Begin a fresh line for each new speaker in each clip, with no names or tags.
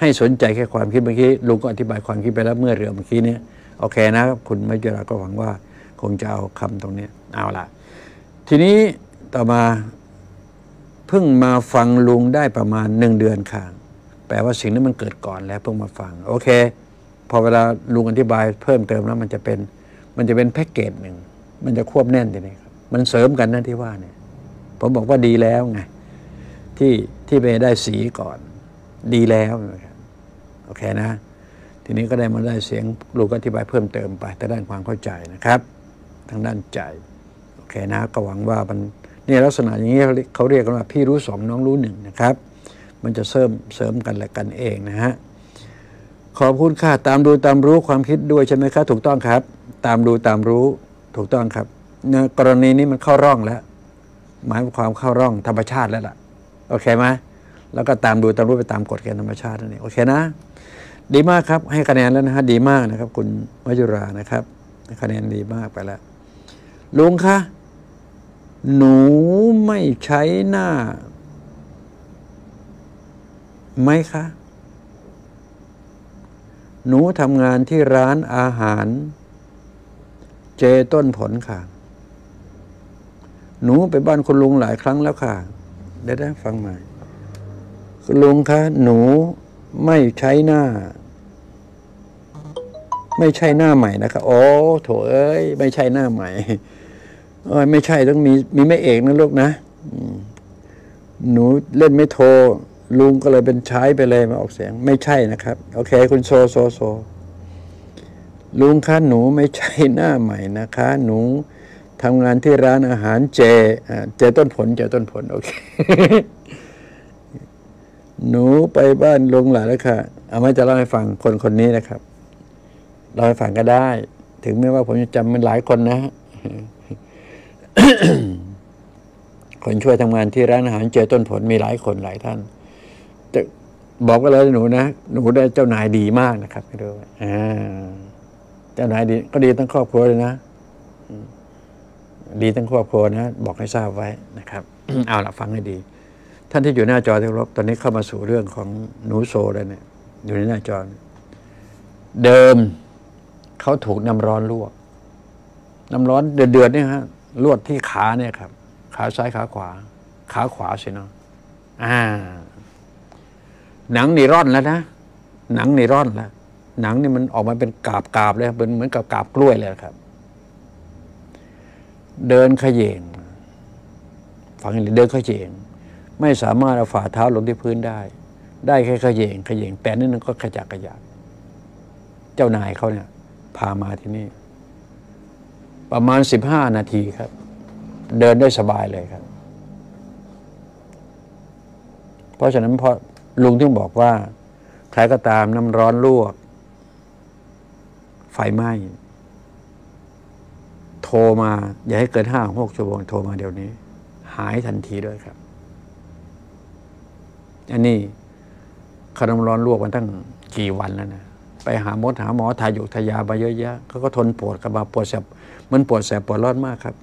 ให้สนใจแค่ความคิดเมื่อกี้ลุงก็อธิบายความคิดไปแล้วเมื่อเรือเมื่อกี้เนี่ยโอเคนะคุณมัจจุราก็หวังว่าคงจะเอาคำตรงนี้เอาละทีนี้ต่อมาเพิ่งมาฟังลุงได้ประมาณหนึ่งเดือนค่ะแปลว่าสิ่งนั้นมันเกิดก่อนแล้วเพิ่งมาฟังโอเค พอเวลาลุงอธิบายเพิ่มเติมแล้วมันจะเป็นมันจะเป็นแพ็กเกจหนึ่งมันจะควบแน่นทีนี้ครับมันเสริมกันนั่นที่ว่าเนี่ยผมบอกว่าดีแล้วไงที่ที่ไปได้สีก่อน ดีแล้วนะครับ โอเคนะ ทีนี้ก็ได้มาได้เสียงลุงก็อธิบายเพิ่มเติมไปทางด้านความเข้าใจนะครับ ทางด้านใจโอเคนะก็หวังว่ามันนี่ลักษณะอย่างนี้เขาเรียกกันว่าพี่รู้สองน้องรู้หนึ่งนะครับ มันจะเสริมเสริมกันและกันเองนะฮะขอบคุณค่ะตามดูตามรู้ความคิดด้วยใช่ไหมครับถูกต้องครับ ตามดูตามรู้ถูกต้องครับในกรณีนี้มันเข้าร่องแล้ว หมายความเข้าร่องธรรมชาติแล้วล่ะ โอเคไหมแล้วก็ตามดูตามรู้ไปตามกฎเกณฑ์ธรรมชาตินั่นเองโอเคนะ ดีมากครับ ให้คะแนนแล้วนะฮะดีมากนะครับ คุณมัจุรานะครับ คะแนนดีมากไปแล้วลุงคะหนูไม่ใช้หน้าไหมคะ หนูทำงานที่ร้านอาหาร เจต้นผลค่ะ หนูไปบ้านคุณลุงหลายครั้งแล้วค่ะได้ได้ฟังใหม่คุณลุงคะ หนูไม่ใช้หน้า ไม่ใช่หน้าใหม่นะครับ โอ้โถเอ้ย ไม่ใช่หน้าใหม่เอ้ยไม่ใช่ต้องมีมีไม่เอกนะลูกนะหนูเล่นไม่โทรลุงก็เลยเป็นใช้ไปเลยมาออกเสียง ไม่ใช่นะครับ โอเค คุณโซโซโซลุงคะหนูไม่ใช่หน้าใหม่นะคะ หนูทำงานที่ร้านอาหารเจเจต้นผลเจต้นผลโอเค หนูไปบ้านลุงหลานแล้วค่ะ เอาม่จะเล่าให้ฟังคนคนนี้นะครับ เล่าให้ฟังก็ได้ ถึงแม้ว่าผมจะจำมันหลายคนนะ คนช่วยทำงานที่ร้านอาหารเจต้นผลมีหลายคนหลายท่านจะบอกก็เลยหนูนะหนูได้เจ้านายดีมากนะครับไม่รู้อ่าเจ้านายดี ก็ดีทั้งครอบครัวเลยนะดีทั้งครอบครัวนะ บอกให้ทราบไว้นะครับ เอาละฟังให้ดี ท่านที่อยู่หน้าจอที่รบตอนนี้เข้ามาสู่เรื่องของหนูโซแล้วเนี่ย อยู่ในหน้าจอ เดิม เขาถูกน้ำร้อนลวก น้ำร้อนเดือดๆเนี่ยฮะลวดที่ขาเนี่ยครับ ขาซ้ายขาขวา ขาขวาสิเนาะอ่า หนังนี่ร่อนแล้วนะหนังนี่ร่อนแล้วหนังนี่มันออกมาเป็นกาบกาบเลยเป็นเหมือนกับกาบกล้วยเลยครับ เดินขยงฟังเดินขยงไม่สามารถเอาฝ่าเท้าลงที่พื้นได้ ได้แค่ขยงขยงแต่นั่นก็ขจักขยาดเจ้านายเขาเนี่ย พามาที่นี่ ประมาณสิบห้านาทีครับ เดินได้สบายเลยครับ เพราะฉะนั้นพอลุงถึงบอกว่า ใครก็ตามน้ำร้อนลวก ไฟไหม้โทรมา อย่าให้เกินห้าหกชั่วโมงโทรมาเดี๋ยวนี้ หายทันทีด้วยครับ อันนี้ขน้ำร้อนลวกมาตั้งกี่วันแล้วนะ ไปหาหมอหาหมอทายุทยามาเยอะแยะเขาก็ทนปวดกับมาปวดแสบมันปวดแสบปวดร้อนมากครับ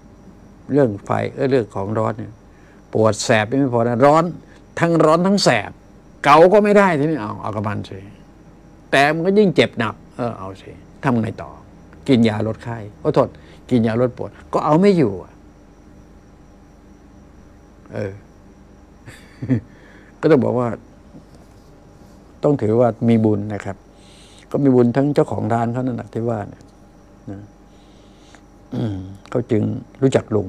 เรื่องไฟเออเรื่องของร้อนเนี่ยปวดแสบไม่พอนะร้อน ทั้งร้อนทั้งแสบ เกาก็ไม่ได้ทีนี้เอาเอากระมันสิแต่มันก็ยิ่งเจ็บหนัก เออเอาสิทำไงต่อ กินยาลดไข้ก็โทษกินยาลดปวด ก็เอาไม่อยู่เออ ก็ต้องบอกว่า ต้องถือว่ามีบุญนะครับ ก็มีบุญทั้งเจ้าของร้านเขานั่นแหละที่ว่าเนี่ยนะเขาจึงรู้จักลุง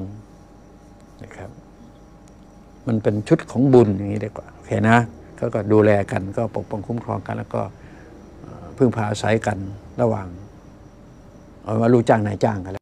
นะครับ มันเป็นชุดของบุญอย่างนี้ดีกว่าโอเคนะเขาก็ดูแลกัน ก็ปกป้องคุ้มครองกัน แล้วก็พึ่งพาอาศัยกันระหว่างเอาว่าลูกจ้างนายจ้างกัน